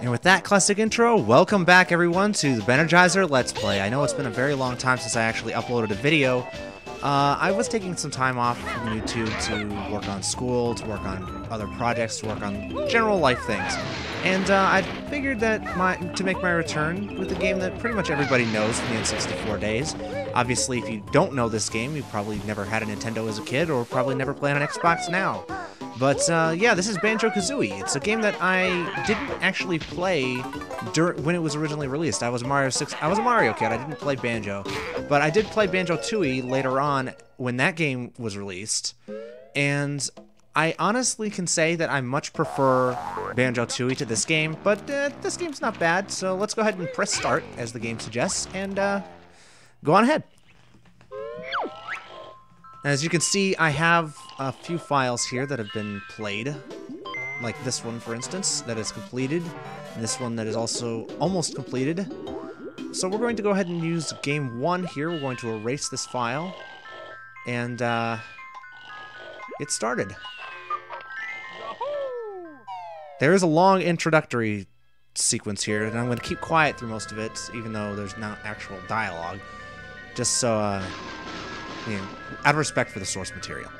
And with that classic intro, welcome back everyone to the Benergizer Let's Play. I know it's been a very long time since I actually uploaded a video. Uh, I was taking some time off from YouTube to work on school, to work on other projects, to work on general life things. And uh, I figured that my to make my return with a game that pretty much everybody knows from the N64 days. Obviously, if you don't know this game, you probably never had a Nintendo as a kid, or probably never played on an Xbox now. But uh, yeah, this is Banjo-Kazooie. It's a game that I didn't actually play when it was originally released. I was a Mario 6. I was a Mario kid. I didn't play Banjo, but I did play Banjo-Tooie later on when that game was released. And I honestly can say that I much prefer Banjo-Tooie to this game, but uh, this game's not bad. So let's go ahead and press start as the game suggests, and uh, go on ahead. As you can see, I have a few files here that have been played. Like this one, for instance, that is completed. And this one that is also almost completed. So we're going to go ahead and use game one here. We're going to erase this file. And, uh, get started. There is a long introductory sequence here, and I'm going to keep quiet through most of it, even though there's not actual dialogue. Just so, uh, out of respect for the source material.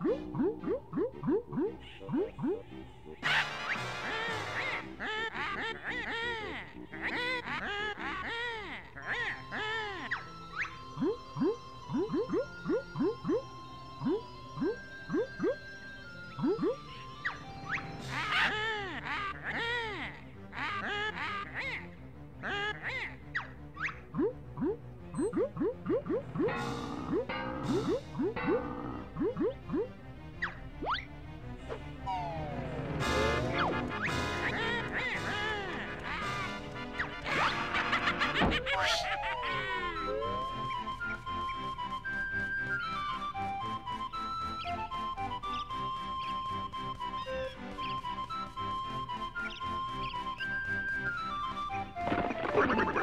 Huh? Oh!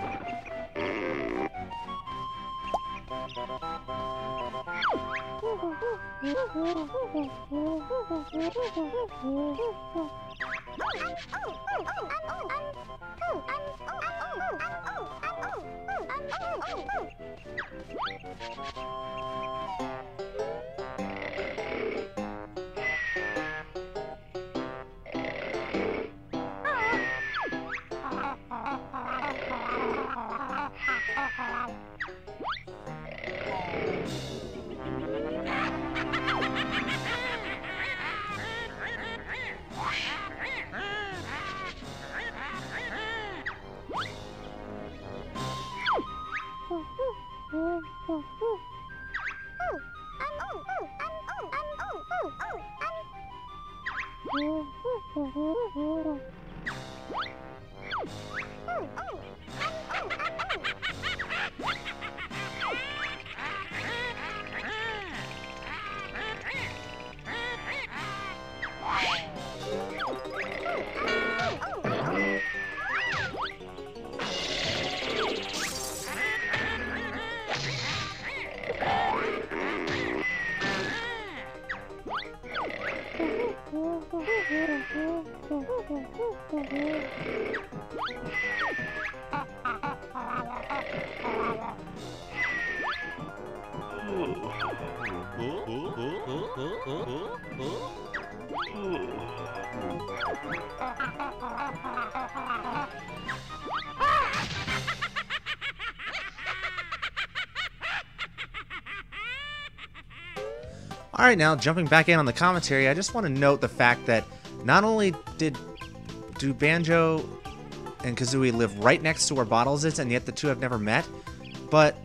Alright, now jumping back in on the commentary, I just want to note the fact that not only did do Banjo and Kazooie live right next to where Bottles is, and yet the two have never met, but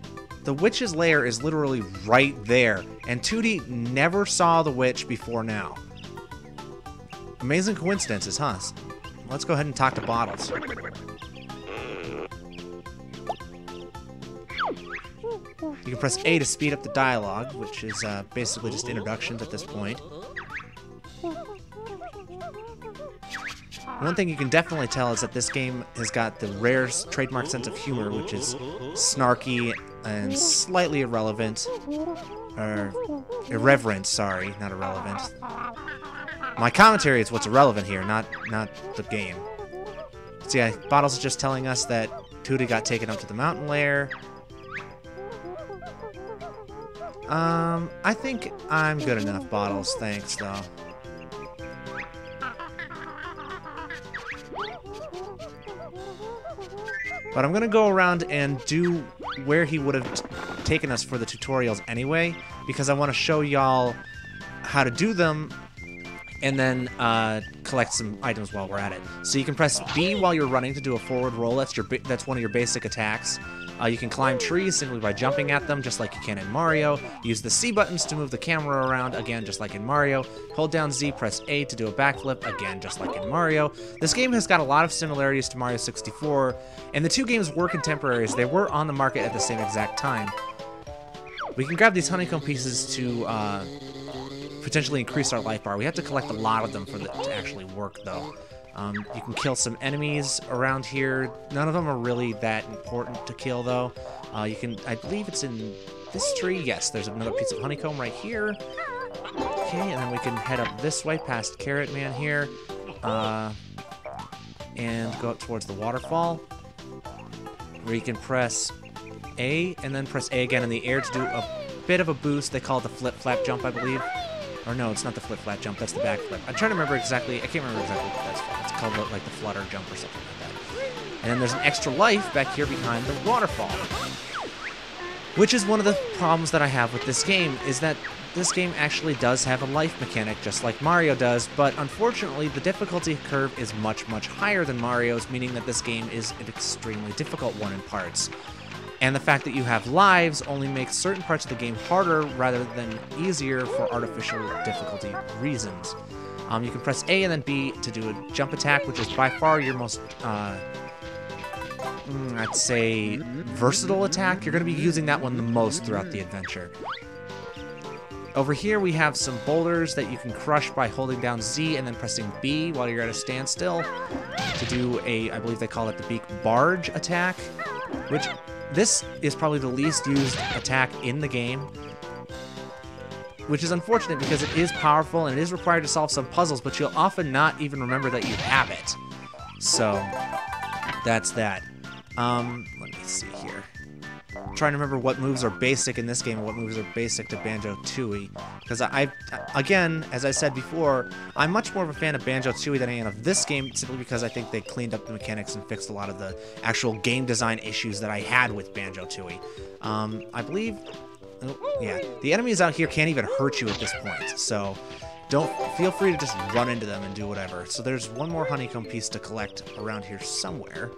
the witch's lair is literally right there, and Tooty never saw the witch before now. Amazing coincidences, huh? Let's go ahead and talk to Bottles. You can press A to speed up the dialogue, which is uh, basically just introductions at this point. One thing you can definitely tell is that this game has got the rare trademark sense of humor, which is snarky and slightly irrelevant. Or irreverent, sorry, not irrelevant. My commentary is what's irrelevant here, not not the game. See, I, Bottles is just telling us that Tooty got taken up to the mountain lair. Um, I think I'm good enough, Bottles. Thanks, though. But I'm going to go around and do where he would have taken us for the tutorials anyway, because I want to show y'all how to do them and then uh, collect some items while we're at it. So you can press B while you're running to do a forward roll. That's your that's one of your basic attacks. Uh, you can climb trees simply by jumping at them, just like you can in Mario. Use the C buttons to move the camera around, again, just like in Mario. Hold down Z, press A to do a backflip, again, just like in Mario. This game has got a lot of similarities to Mario 64, and the two games were contemporaries. They were on the market at the same exact time. We can grab these honeycomb pieces to uh, potentially increase our life bar. We have to collect a lot of them for it to actually work, though. Um, you can kill some enemies around here. None of them are really that important to kill, though. Uh, you can, I believe it's in this tree. Yes, there's another piece of honeycomb right here. Okay, and then we can head up this way past Carrot Man here. Uh, and go up towards the waterfall. Where you can press A, and then press A again in the air to do a bit of a boost. They call it the flip-flap jump, I believe. Or no, it's not the flip-flat jump, that's the backflip. I'm trying to remember exactly, I can't remember exactly what that's called. It's called like the flutter jump or something like that. And then there's an extra life back here behind the waterfall. Which is one of the problems that I have with this game, is that this game actually does have a life mechanic, just like Mario does, but unfortunately the difficulty curve is much, much higher than Mario's, meaning that this game is an extremely difficult one in parts. And the fact that you have lives only makes certain parts of the game harder rather than easier for artificial difficulty reasons. Um, you can press A and then B to do a jump attack, which is by far your most, uh, mm, I'd say, versatile attack. You're going to be using that one the most throughout the adventure. Over here we have some boulders that you can crush by holding down Z and then pressing B while you're at a standstill to do a, I believe they call it the Beak Barge attack, which this is probably the least used attack in the game, which is unfortunate because it is powerful and it is required to solve some puzzles, but you'll often not even remember that you have it. So, that's that. Um, let me see trying to remember what moves are basic in this game and what moves are basic to Banjo-Tooie. Because I, again, as I said before, I'm much more of a fan of Banjo-Tooie than I am of this game, simply because I think they cleaned up the mechanics and fixed a lot of the actual game design issues that I had with Banjo-Tooie. Um, I believe, oh, yeah, the enemies out here can't even hurt you at this point, so don't feel free to just run into them and do whatever. So there's one more honeycomb piece to collect around here somewhere.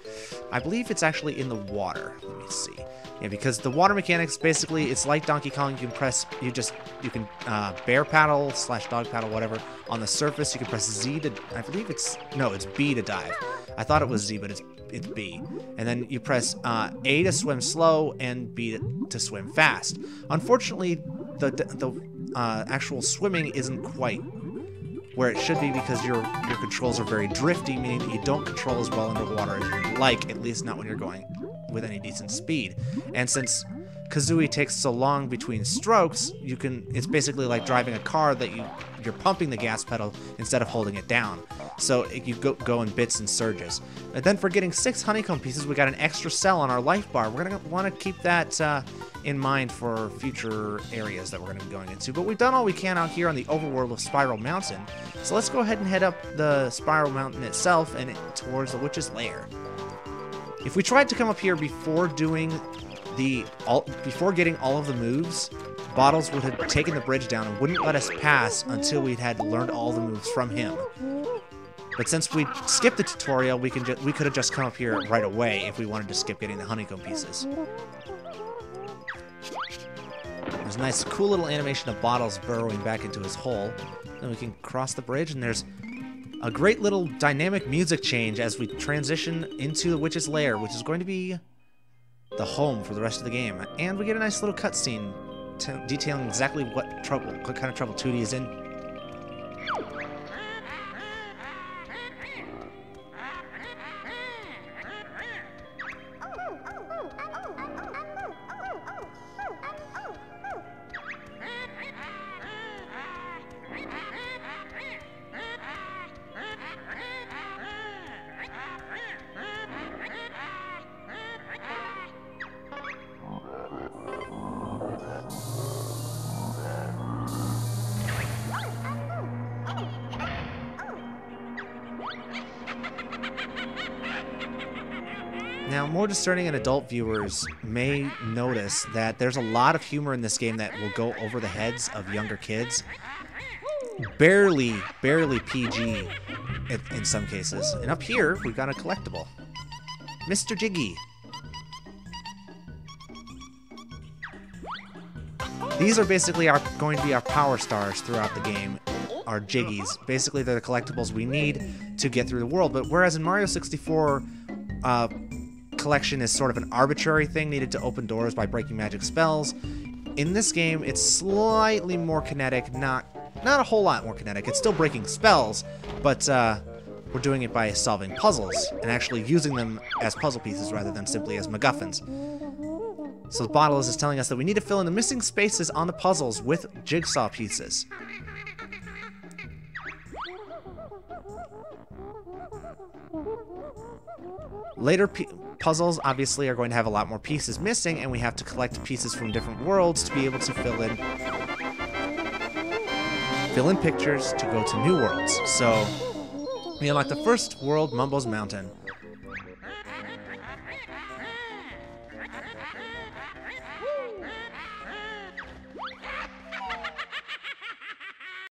I believe it's actually in the water. Let me see. Yeah, because the water mechanics basically it's like Donkey Kong. You can press, you just you can uh, bear paddle slash dog paddle whatever on the surface. You can press Z to I believe it's no, it's B to dive. I thought it was Z, but it's it's B. And then you press uh, A to swim slow and B to, swim fast. Unfortunately, the the uh, actual swimming isn't quite where it should be because your your controls are very drifty, meaning that you don't control as well underwater as you'd like, at least not when you're going with any decent speed. And since Kazooie takes so long between strokes, you can it's basically like driving a car that you you're pumping the gas pedal instead of holding it down. So it, you go, go in bits and surges. And then for getting six honeycomb pieces, we got an extra cell on our life bar. We're gonna want to keep that uh, in mind for future areas that we're gonna be going into. But we've done all we can out here on the overworld of Spiral Mountain. So let's go ahead and head up the Spiral Mountain itself and towards the Witch's Lair. If we tried to come up here before doing the all before getting all of the moves, Bottles would have taken the bridge down and wouldn't let us pass until we'd had learned all the moves from him. But since we skipped the tutorial, we can we could have just come up here right away if we wanted to skip getting the honeycomb pieces. There's a nice, cool little animation of Bottles burrowing back into his hole. Then we can cross the bridge, and there's a great little dynamic music change as we transition into the Witch's Lair, which is going to be the home for the rest of the game. And we get a nice little cutscene detailing exactly what trouble, what kind of trouble Tooty is in. Now, more discerning and adult viewers may notice that there's a lot of humor in this game that will go over the heads of younger kids. Barely, barely PG in, in some cases. And up here, we've got a collectible. Mr. Jiggy. These are basically our, going to be our power stars throughout the game, our Jiggies. Basically, they're the collectibles we need to get through the world. But whereas in Mario 64, uh, collection is sort of an arbitrary thing needed to open doors by breaking magic spells. In this game, it's slightly more kinetic, not not a whole lot more kinetic. It's still breaking spells, but uh, we're doing it by solving puzzles and actually using them as puzzle pieces rather than simply as MacGuffins. So the Bottles is telling us that we need to fill in the missing spaces on the puzzles with jigsaw pieces. Later puzzles obviously are going to have a lot more pieces missing, and we have to collect pieces from different worlds to be able to fill in fill in pictures to go to new worlds. So we unlock the first world, Mumbo's Mountain.